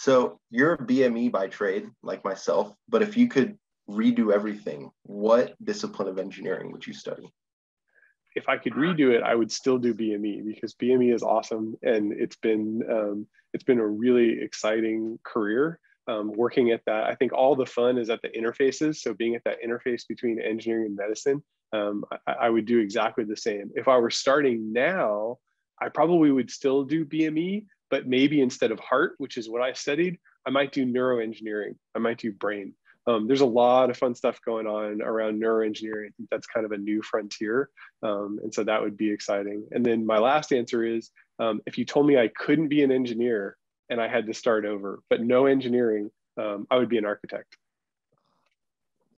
So you're a BME by trade, like myself, but if you could redo everything, what discipline of engineering would you study? If I could redo it, I would still do BME because BME is awesome, and it's been um, it's been a really exciting career. Um, working at that, I think all the fun is at the interfaces. So being at that interface between engineering and medicine, um, I, I would do exactly the same. If I were starting now, I probably would still do BME, but maybe instead of heart, which is what I studied, I might do neuroengineering. I might do brain. Um, there's a lot of fun stuff going on around neuroengineering. I think that's kind of a new frontier. Um, and so that would be exciting. And then my last answer is um, if you told me I couldn't be an engineer and I had to start over, but no engineering, um, I would be an architect.